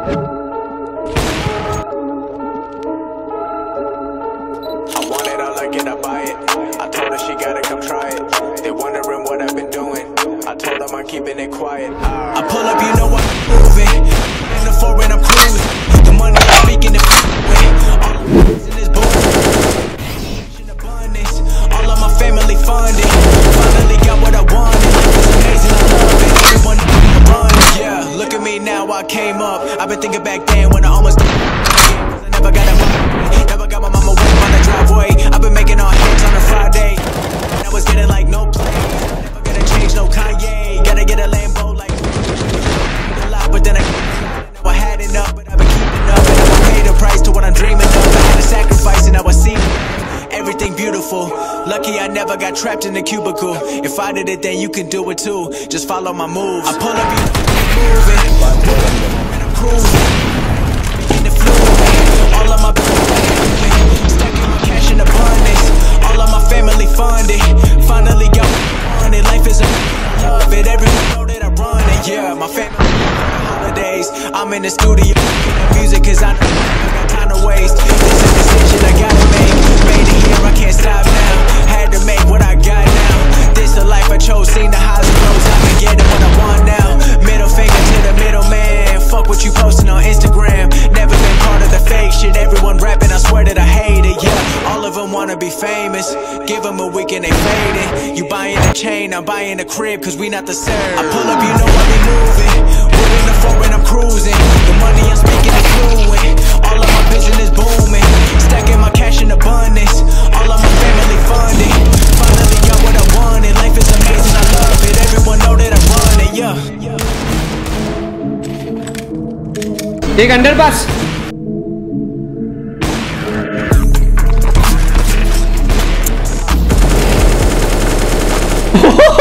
I want it I buy it. I told her she gotta come try it. They wondering what I've been doing. I told them I'm keeping it quiet. I pull up, you know I'm moving. In the foreign, I'm cruising. Came up. I've been thinking back then when I almost. I never got a Lucky I never got trapped in a cubicle. If I did it, then you can do it too. Just follow my moves. I pull up, you moving. And I'm cruising. In the. All of my stacking my cash in. All of my family. Finally got. Life is a love it. That I run it. Yeah, my family holidays. I'm in the studio music cause I know I got time to waste. This is wanna be famous. Give them a week and they fading You buying a chain, I'm buying a crib Cause we not the same. I pull up, you know I be moving. We're in the I'm cruising. The money I'm speaking is fluent. All of my business booming. Stacking my cash in abundance. All of my family funding. Finally got what I wanted. Life is amazing, I love it. Everyone know that I'm running, yeah. Take underpass. Oh!